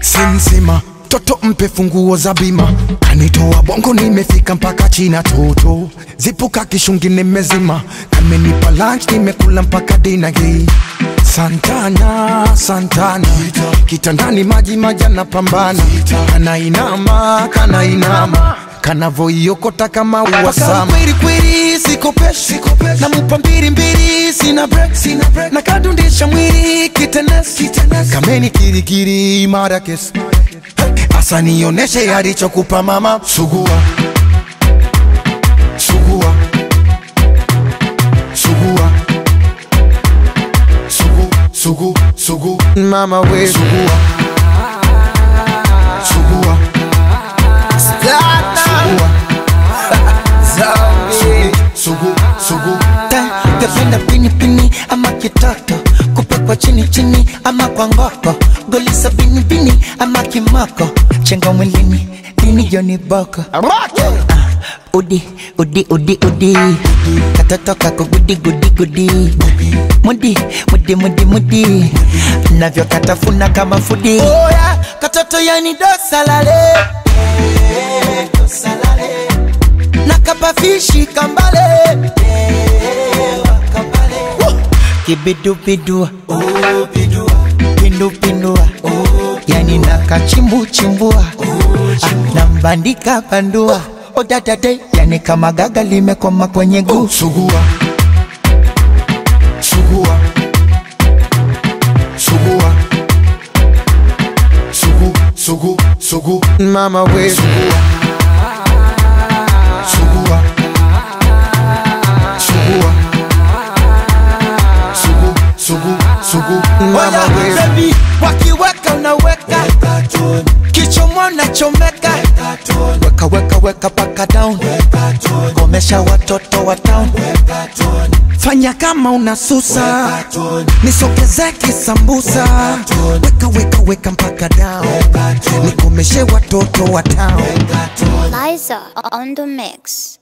Simsima toto mpe funguo za bima, kanitoa bongo nimefika mpaka China. Toto. Zipuka kishungi nimezima, kamenipa lunch nimekula mpaka dina hii. Santana, Santana, kitandani maji maji anapambana, kanainama, kanainama kanavoiokota kama uwasama kweli kweli, sikopeshi namupa mbili mbili, kameni kirikiri mara kesi Asa nioneshe alichokupa mama, sugua. Sugua. Sugua. Sugu sugu sugu. Mama we sugua. Sugua. Sugua. Sugu sugu. Pini ama kitoto chini chini ama kwa ngoko. Goli sabini bini ama kimoko. Chenga mwilini dini joni boko? Udi udi udi udi. Katoto kako gudi gudi. Gudi mudi mudi mudi mudi. Navyo katafuna kama fudi. Oya! Katoto yani dosalale dosalale nakapafishi kambale kibidubidu pindupindua yani nakachimbuchimbua Ah, nambandika bandua. Day yani kama gaga limekoma kwenye guu. Sugua. Sugua. Sugua. Sugu sugu sugu. Mama we sugua sugu sugu mama Oya, we baby, wakiweka unaweka. Kichomo nachomeka weka weka weka paka down. Komesha watoto wa town. Fanya kama unasusa. Nisokeze kisambusa weka weka weka mpaka down. Nikomeshe watoto wa town. Liza on the mix.